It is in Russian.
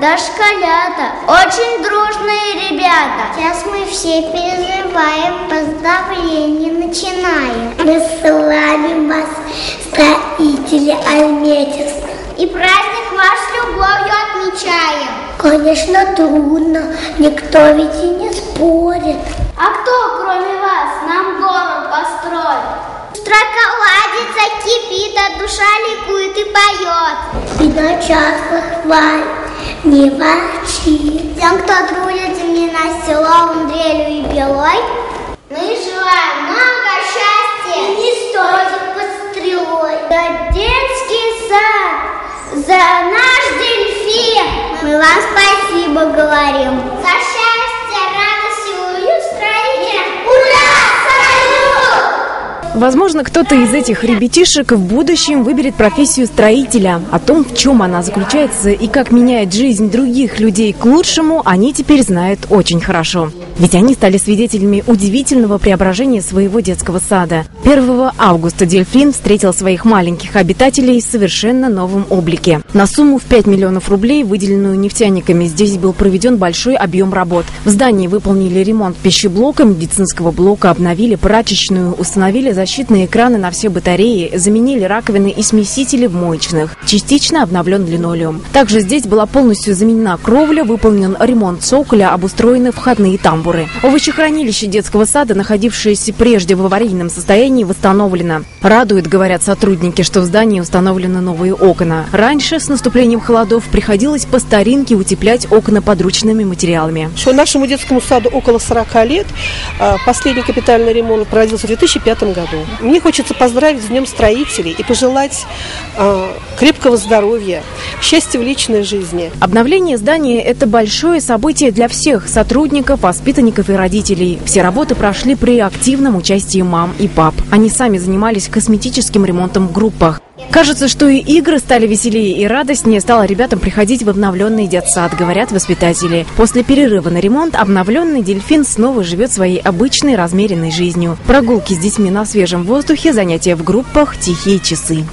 дошколята, очень дружные ребята. Сейчас мы все переживаем, поздравления начинаем. Мы славим вас, строители Альметьевска. И праздник ваш любовью отмечаем. Конечно, трудно, никто ведь и не спорит. А кто, кроме вас, нам город построит? Строка ладится, кипит, а душа ликует и поет. И на час хвалит, не ворчит. Тем, кто трудит земли на село, дрелью и белой, мы желаем много счастья и не стоит под стрелой. За детский сад, за наш дельфин мы вам спасибо говорим. Возможно, кто-то из этих ребятишек в будущем выберет профессию строителя. О том, в чем она заключается и как меняет жизнь других людей к лучшему, они теперь знают очень хорошо. Ведь они стали свидетелями удивительного преображения своего детского сада. 1 августа дельфин встретил своих маленьких обитателей в совершенно новом облике. На сумму в 5 миллионов рублей, выделенную нефтяниками, здесь был проведен большой объем работ. В здании выполнили ремонт пищеблока, медицинского блока, обновили прачечную, установили защитные экраны на все батареи, заменили раковины и смесители в моечных. Частично обновлен линолеум. Также здесь была полностью заменена кровля, выполнен ремонт цоколя, обустроены входные тамбуры. Овощехранилище детского сада, находившееся прежде в аварийном состоянии, восстановлено. Радует, говорят сотрудники, что в здании установлены новые окна. Раньше, с наступлением холодов, приходилось по старинке утеплять окна подручными материалами. Что нашему детскому саду около 40 лет. А, Последний капитальный ремонт проводился в 2005 году. Мне хочется поздравить с Днем строителей и пожелать а, крепкого здоровья, счастья в личной жизни. Обновление здания – это большое событие для всех сотрудников, воспитанников и родителей. Все работы прошли при активном участии мам и пап. Они сами занимались косметическим ремонтом в группах. Кажется, что и игры стали веселее и радостнее стало ребятам приходить в обновленный детсад, говорят воспитатели. После перерыва на ремонт обновленный дельфин снова живет своей обычной размеренной жизнью. Прогулки с детьми на свежем воздухе, занятия в группах, тихие часы.